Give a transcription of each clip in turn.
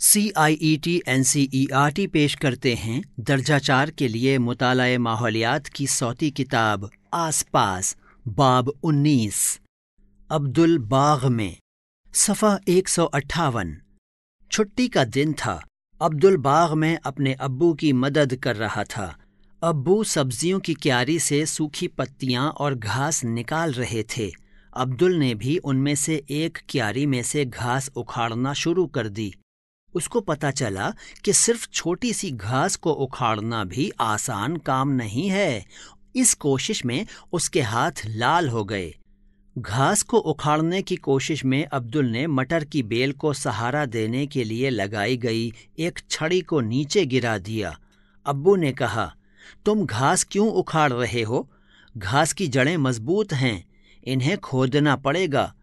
C I E T N C E R T पेश करते हैं दर्जा चार के लिए मुताल माहौलियात की सौती किताब आस पास बाब उन्नीस, अब्दुल बाग में, सफ़ा एक सौ अट्ठावन। छुट्टी का दिन था। अब्दुल बाग में अपने अब्बू की मदद कर रहा था। अब्बू सब्जियों की क्यारी से सूखी पत्तियाँ और घास निकाल रहे थे। अब्दुल ने भी उनमें से एक क्यारी में से घास उखाड़ना शुरू कर दी। उसको पता चला कि सिर्फ़ छोटी सी घास को उखाड़ना भी आसान काम नहीं है। इस कोशिश में उसके हाथ लाल हो गए। घास को उखाड़ने की कोशिश में अब्दुल ने मटर की बेल को सहारा देने के लिए लगाई गई एक छड़ी को नीचे गिरा दिया। अब्बू ने कहा, तुम घास क्यों उखाड़ रहे हो? घास की जड़ें मज़बूत हैं, इन्हें खोदना पड़ेगा।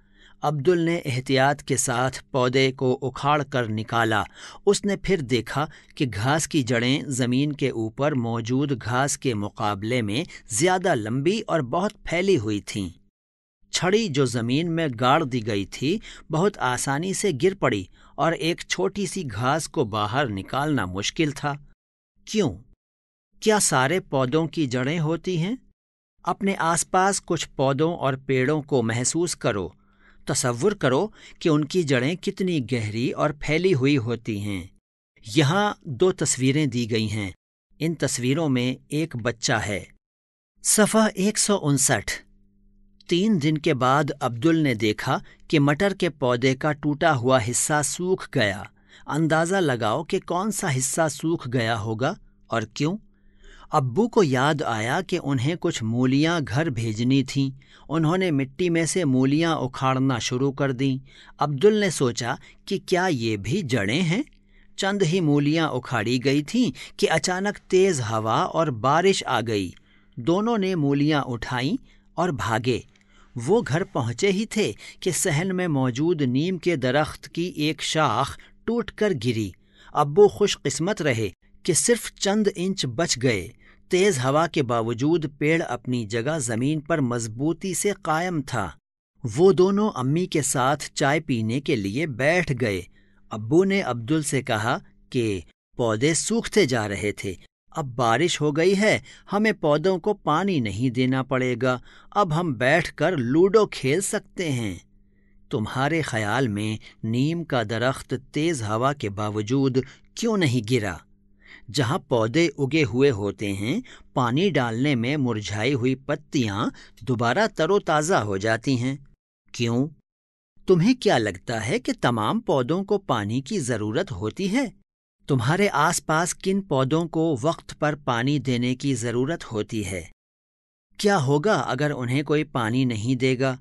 अब्दुल ने एहतियात के साथ पौधे को उखाड़ कर निकाला। उसने फिर देखा कि घास की जड़ें ज़मीन के ऊपर मौजूद घास के मुकाबले में ज़्यादा लंबी और बहुत फैली हुई थीं। छड़ी जो ज़मीन में गाड़ दी गई थी, बहुत आसानी से गिर पड़ी और एक छोटी सी घास को बाहर निकालना मुश्किल था। क्यों? क्या सारे पौधों की जड़ें होती हैं? अपने आसपास कुछ पौधों और पेड़ों को महसूस करो। तसव्वुर करो कि उनकी जड़ें कितनी गहरी और फैली हुई होती हैं। यहाँ दो तस्वीरें दी गई हैं। इन तस्वीरों में एक बच्चा है। सफ़ा एक सौ उनसठ। तीन दिन के बाद अब्दुल ने देखा कि मटर के पौधे का टूटा हुआ हिस्सा सूख गया। अंदाज़ा लगाओ कि कौन सा हिस्सा सूख गया होगा और क्यों? अब्बू को याद आया कि उन्हें कुछ मूलियाँ घर भेजनी थीं। उन्होंने मिट्टी में से मूलियाँ उखाड़ना शुरू कर दीं। अब्दुल ने सोचा कि क्या ये भी जड़ें हैं? चंद ही मूलियाँ उखाड़ी गई थीं कि अचानक तेज हवा और बारिश आ गई। दोनों ने मूलियाँ उठाईं और भागे। वो घर पहुँचे ही थे कि सहन में मौजूद नीम के दरख्त की एक शाख टूटकर गिरी। अब्बू खुशकिस्मत रहे। कि सिर्फ़ चंद इंच बच गए। तेज हवा के बावजूद पेड़ अपनी जगह ज़मीन पर मजबूती से कायम था। वो दोनों अम्मी के साथ चाय पीने के लिए बैठ गए। अब्बू ने अब्दुल से कहा कि पौधे सूखते जा रहे थे। अब बारिश हो गई है, हमें पौधों को पानी नहीं देना पड़ेगा। अब हम बैठकर लूडो खेल सकते हैं। तुम्हारे ख्याल में नीम का दरख्त तेज हवा के बावजूद क्यों नहीं गिरा? जहाँ पौधे उगे हुए होते हैं, पानी डालने में मुरझाई हुई पत्तियाँ दोबारा तरोताज़ा हो जाती हैं। क्यों? तुम्हें क्या लगता है कि तमाम पौधों को पानी की ज़रूरत होती है? तुम्हारे आसपास किन पौधों को वक्त पर पानी देने की ज़रूरत होती है? क्या होगा अगर उन्हें कोई पानी नहीं देगा?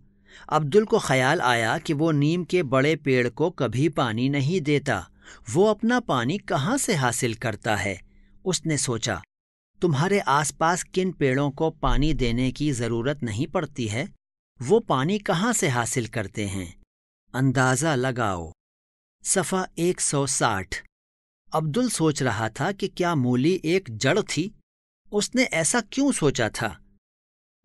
अब्दुल को ख्याल आया कि वो नीम के बड़े पेड़ को कभी पानी नहीं देता। वो अपना पानी कहाँ से हासिल करता है? उसने सोचा, तुम्हारे आसपास किन पेड़ों को पानी देने की ज़रूरत नहीं पड़ती है? वो पानी कहाँ से हासिल करते हैं? अंदाज़ा लगाओ। सफ़ा 160 अब्दुल सोच रहा था कि क्या मूली एक जड़ थी। उसने ऐसा क्यों सोचा था?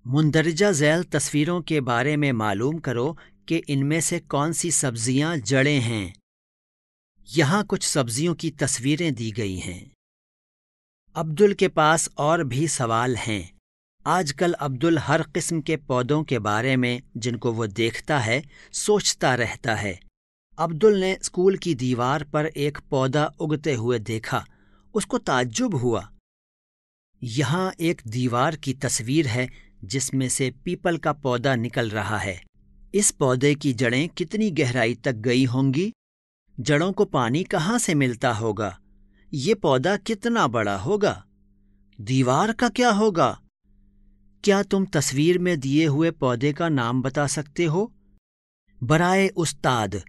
मुंदरजा झैल तस्वीरों के बारे में मालूम करो कि इनमें से कौन सी सब्ज़ियाँ जड़ें हैं। यहाँ कुछ सब्जियों की तस्वीरें दी गई हैं। अब्दुल के पास और भी सवाल हैं। आजकल अब्दुल हर किस्म के पौधों के बारे में जिनको वो देखता है, सोचता रहता है। अब्दुल ने स्कूल की दीवार पर एक पौधा उगते हुए देखा। उसको ताज्जुब हुआ। यहाँ एक दीवार की तस्वीर है, जिसमें से पीपल का पौधा निकल रहा है। इस पौधे की जड़ें कितनी गहराई तक गई होंगी? जड़ों को पानी कहाँ से मिलता होगा? ये पौधा कितना बड़ा होगा? दीवार का क्या होगा? क्या तुम तस्वीर में दिए हुए पौधे का नाम बता सकते हो? बराए उस्ताद,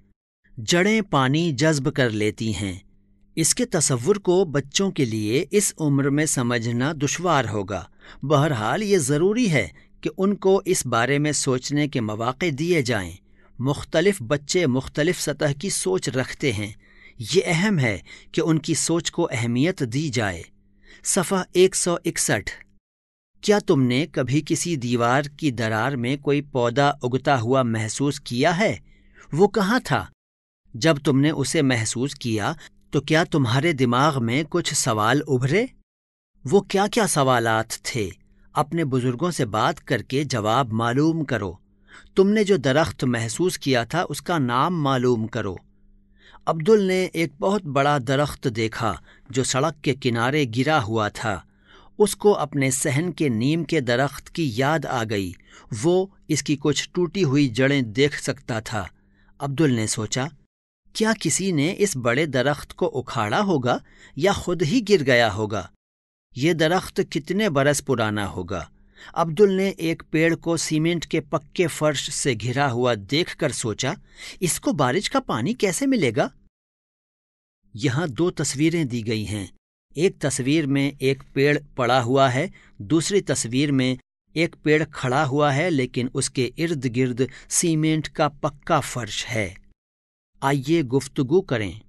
जड़ें पानी जज्ब कर लेती हैं। इसके तसव्वुर को बच्चों के लिए इस उम्र में समझना दुश्वार होगा। बहरहाल ये ज़रूरी है कि उनको इस बारे में सोचने के मौाक़े दिए जाएँ। मुख्तलिफ़ बच्चे मुख्तलिफ़ सतह की सोच रखते हैं। ये अहम है कि उनकी सोच को अहमियत दी जाए। सफ़ा एक सौ इकसठ। क्या तुमने कभी किसी दीवार की दरार में कोई पौधा उगता हुआ महसूस किया है? वो कहाँ था? जब तुमने उसे महसूस किया तो क्या तुम्हारे दिमाग में कुछ सवाल उभरे? वो क्या क्या सवालात थे? अपने बुज़ुर्गों से बात करके जवाब मालूम करो। तुमने जो दरख्त महसूस किया था उसका नाम मालूम करो। अब्दुल ने एक बहुत बड़ा दरख्त देखा जो सड़क के किनारे गिरा हुआ था। उसको अपने सहन के नीम के दरख्त की याद आ गई। वो इसकी कुछ टूटी हुई जड़ें देख सकता था। अब्दुल ने सोचा, क्या किसी ने इस बड़े दरख्त को उखाड़ा होगा या खुद ही गिर गया होगा? ये दरख्त कितने बरस पुराना होगा? अब्दुल ने एक पेड़ को सीमेंट के पक्के फर्श से घिरा हुआ देखकर सोचा, इसको बारिश का पानी कैसे मिलेगा? यहाँ दो तस्वीरें दी गई हैं। एक तस्वीर में एक पेड़ पड़ा हुआ है, दूसरी तस्वीर में एक पेड़ खड़ा हुआ है, लेकिन उसके इर्द गिर्द सीमेंट का पक्का फर्श है। आइए गुफ्तगु करें।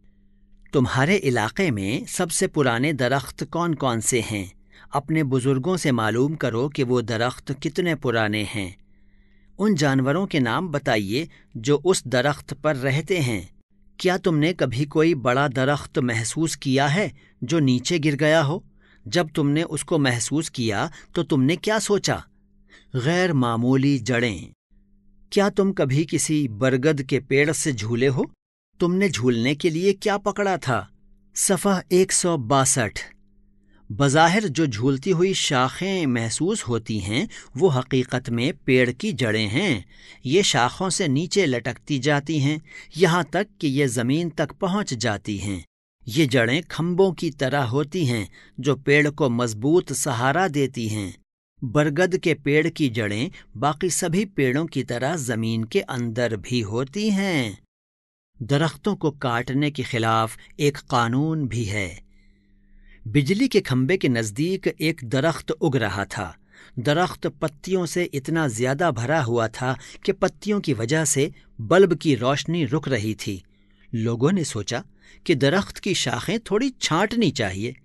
तुम्हारे इलाके में सबसे पुराने दरख्त कौन कौन से हैं? अपने बुज़ुर्गों से मालूम करो कि वो दरख्त कितने पुराने हैं। उन जानवरों के नाम बताइए जो उस दरख्त पर रहते हैं। क्या तुमने कभी कोई बड़ा दरख्त महसूस किया है जो नीचे गिर गया हो? जब तुमने उसको महसूस किया तो तुमने क्या सोचा? गैर मामूली जड़ें। क्या तुम कभी किसी बरगद के पेड़ से झूले हो? तुमने झूलने के लिए क्या पकड़ा था? सफ़ा एक सौ बासठ। बज़ाहिर जो झूलती हुई शाखें महसूस होती हैं, वो हकीकत में पेड़ की जड़ें हैं। ये शाखों से नीचे लटकती जाती हैं, यहाँ तक कि ये ज़मीन तक पहुँच जाती हैं। ये जड़ें खम्भों की तरह होती हैं, जो पेड़ को मज़बूत सहारा देती हैं। बरगद के पेड़ की जड़ें बाकी सभी पेड़ों की तरह ज़मीन के अंदर भी होती हैं। दरख्तों को काटने के खिलाफ एक कानून भी है। बिजली के खंबे के नज़दीक एक दरख्त उग रहा था। दरख्त पत्तियों से इतना ज़्यादा भरा हुआ था कि पत्तियों की वजह से बल्ब की रोशनी रुक रही थी। लोगों ने सोचा कि दरख्त की शाखें थोड़ी छांटनी चाहिए।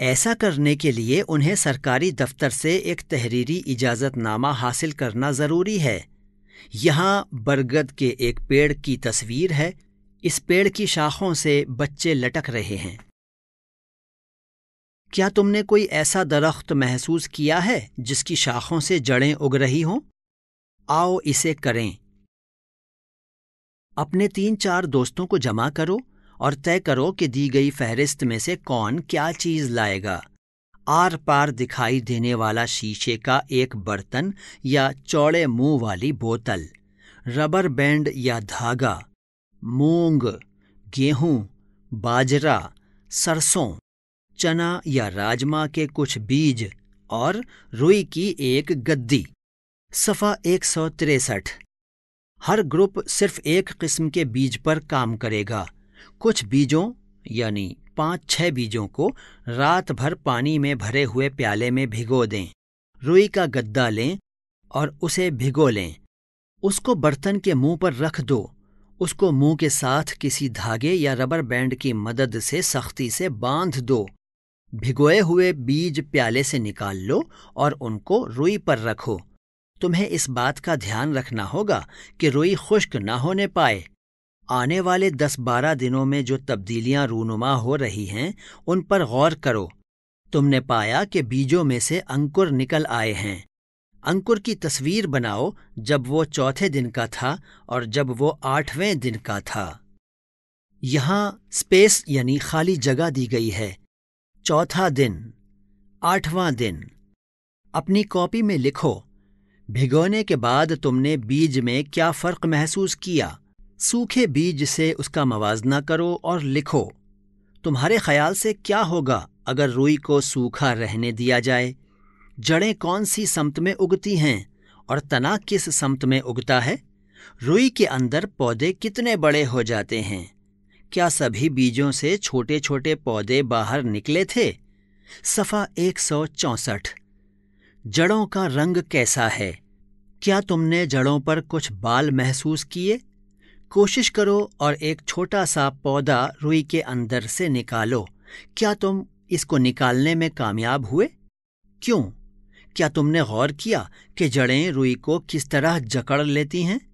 ऐसा करने के लिए उन्हें सरकारी दफ्तर से एक तहरीरी इजाज़तनामा हासिल करना ज़रूरी है। यहाँ बरगद के एक पेड़ की तस्वीर है। इस पेड़ की शाखों से बच्चे लटक रहे हैं। क्या तुमने कोई ऐसा दरख्त महसूस किया है जिसकी शाखों से जड़ें उग रही हों? आओ इसे करें। अपने तीन चार दोस्तों को जमा करो और तय करो कि दी गई फहरिस्त में से कौन क्या चीज़ लाएगा। आर पार दिखाई देने वाला शीशे का एक बर्तन या चौड़े मुँह वाली बोतल, रबर बैंड या धागा, मूंग, गेहूँ, बाजरा, सरसों। चना या राजमा के कुछ बीज और रुई की एक गद्दी। सफ़ा एक सौ तिरसठ। हर ग्रुप सिर्फ़ एक किस्म के बीज पर काम करेगा। कुछ बीजों, यानी पाँच छह बीजों को रात भर पानी में भरे हुए प्याले में भिगो दें। रुई का गद्दा लें और उसे भिगो लें। उसको बर्तन के मुँह पर रख दो। उसको मुँह के साथ किसी धागे या रबर बैंड की मदद से सख्ती से बाँध दो। भिगोए हुए बीज प्याले से निकाल लो और उनको रुई पर रखो। तुम्हें इस बात का ध्यान रखना होगा कि रुई खुश्क न होने पाए। आने वाले दस बारह दिनों में जो तब्दीलियाँ रूनुमा हो रही हैं, उन पर गौर करो। तुमने पाया कि बीजों में से अंकुर निकल आए हैं। अंकुर की तस्वीर बनाओ जब वो चौथे दिन का था और जब वो आठवें दिन का था। यहाँ स्पेस यानी खाली जगह दी गई है। चौथा दिन, आठवां दिन। अपनी कॉपी में लिखो, भिगोने के बाद तुमने बीज में क्या फ़र्क महसूस किया? सूखे बीज से उसका मवाजना करो और लिखो, तुम्हारे ख्याल से क्या होगा अगर रुई को सूखा रहने दिया जाए? जड़ें कौन सी समत में उगती हैं और तना किस समत में उगता है? रुई के अंदर पौधे कितने बड़े हो जाते हैं? क्या सभी बीजों से छोटे छोटे पौधे बाहर निकले थे? सफ़ा एक सौ चौसठ। जड़ों का रंग कैसा है? क्या तुमने जड़ों पर कुछ बाल महसूस किए? कोशिश करो और एक छोटा सा पौधा रुई के अंदर से निकालो। क्या तुम इसको निकालने में कामयाब हुए? क्यों? क्या तुमने गौर किया कि जड़ें रुई को किस तरह जकड़ लेती हैं?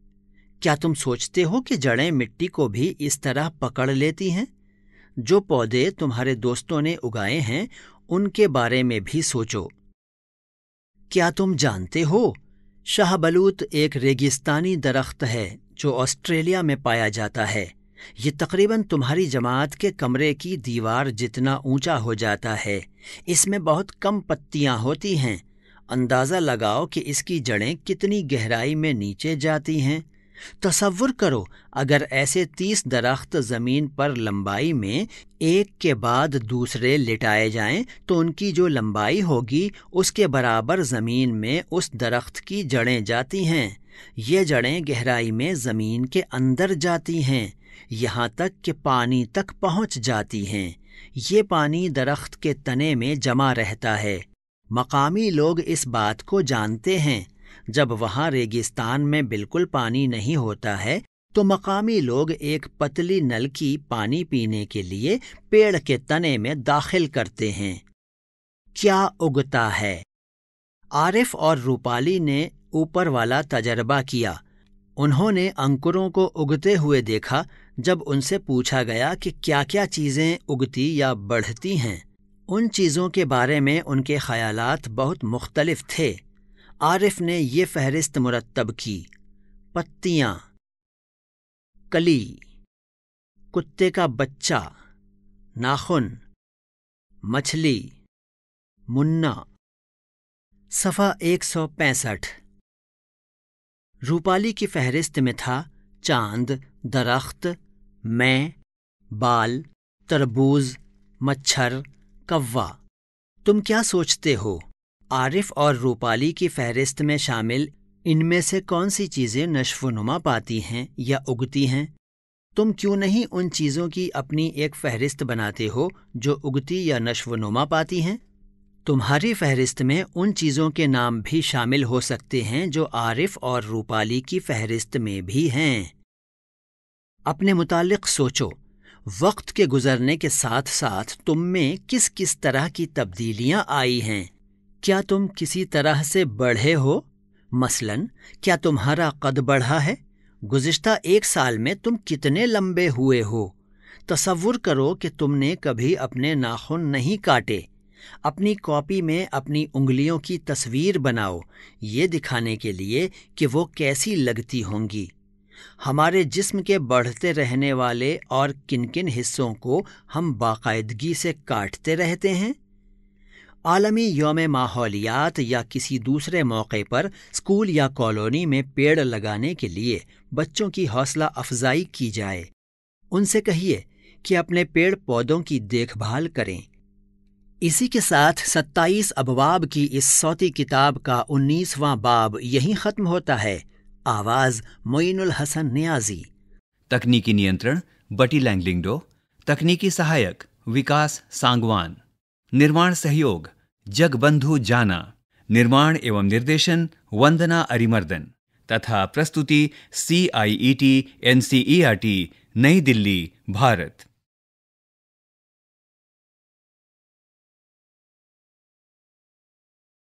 क्या तुम सोचते हो कि जड़ें मिट्टी को भी इस तरह पकड़ लेती हैं? जो पौधे तुम्हारे दोस्तों ने उगाए हैं, उनके बारे में भी सोचो। क्या तुम जानते हो, शाहबलूत एक रेगिस्तानी दरख्त है, जो ऑस्ट्रेलिया में पाया जाता है। ये तकरीबन तुम्हारी जमात के कमरे की दीवार जितना ऊँचा हो जाता है। इसमें बहुत कम पत्तियाँ होती हैं। अंदाज़ा लगाओ कि इसकी जड़ें कितनी गहराई में नीचे जाती हैं। तसव्वुर करो, अगर ऐसे तीस दरख्त ज़मीन पर लंबाई में एक के बाद दूसरे लिटाए जाएँ तो उनकी जो लंबाई होगी, उसके बराबर ज़मीन में उस दरख्त की जड़ें जाती हैं। ये जड़ें गहराई में ज़मीन के अंदर जाती हैं, यहाँ तक कि पानी तक पहुँच जाती हैं। ये पानी दरख्त के तने में जमा रहता है। मकामी लोग इस बात को जानते हैं जब वहाँ रेगिस्तान में बिल्कुल पानी नहीं होता है तो मकामी लोग एक पतली नल की पानी पीने के लिए पेड़ के तने में दाखिल करते हैं। क्या उगता है? आरिफ और रूपाली ने ऊपर वाला तजर्बा किया। उन्होंने अंकुरों को उगते हुए देखा, जब उनसे पूछा गया कि क्या क्या चीज़ें उगती या बढ़ती हैं। उन चीज़ों के बारे में उनके ख्यालात बहुत मुख्तलिफ़ थे। आरिफ ने ये फहरिस्त मुरतब की। पत्तियाँ। कली। कुत्ते का बच्चा। नाखुन। मछली। मुन्ना। सफ़ा एक सौ पैंसठ। रूपाली की फहरिस्त में था चाँद, दरख्त, मैं, बाल, तरबूज, मच्छर, कव्वा। तुम क्या सोचते हो? आरिफ और रूपाली की फहरिस्त में शामिल इनमें से कौन सी चीज़ें नशवनुमा पाती हैं या उगती हैं? तुम क्यों नहीं उन चीज़ों की अपनी एक फहरिस्त बनाते हो जो उगती या नशवनुमा पाती हैं? तुम्हारी फहरिस्त में उन चीज़ों के नाम भी शामिल हो सकते हैं जो आरिफ और रूपाली की फहरिस्त में भी हैं। अपने मुतालिक सोचो, वक्त के गुजरने के साथ साथ तुम में किस किस तरह की तब्दीलियाँ आई हैं? क्या तुम किसी तरह से बढ़े हो? मसलन, क्या तुम्हारा कद बढ़ा है? गुज्त एक साल में तुम कितने लंबे हुए हो? तसव्वुर करो कि तुमने कभी अपने नाखून नहीं काटे। अपनी कॉपी में अपनी उंगलियों की तस्वीर बनाओ, ये दिखाने के लिए कि वो कैसी लगती होंगी। हमारे जिस्म के बढ़ते रहने वाले और किन किन हिस्सों को हम बाकायदगी से काटते रहते हैं? आलमी योम माहौलियात या किसी दूसरे मौके पर स्कूल या कॉलोनी में पेड़ लगाने के लिए बच्चों की हौसला अफजाई की जाए। उनसे कहिए कि अपने पेड़ पौधों की देखभाल करें। इसी के साथ सत्ताईस अबवाब की इस सौती किताब का उन्नीसवां बाब यहीं ख़त्म होता है। आवाज़ मोइनुल हसन नियाजी। तकनीकी नियंत्रण, बटी लैंगलिंगडो। तकनीकी सहायक, विकास सांगवान। निर्माण सहयोग, जगबंधु जाना, निर्माण एवं निर्देशन, वंदना अरिमर्दन, तथा प्रस्तुति C I E T N C E R T नई दिल्ली, भारत।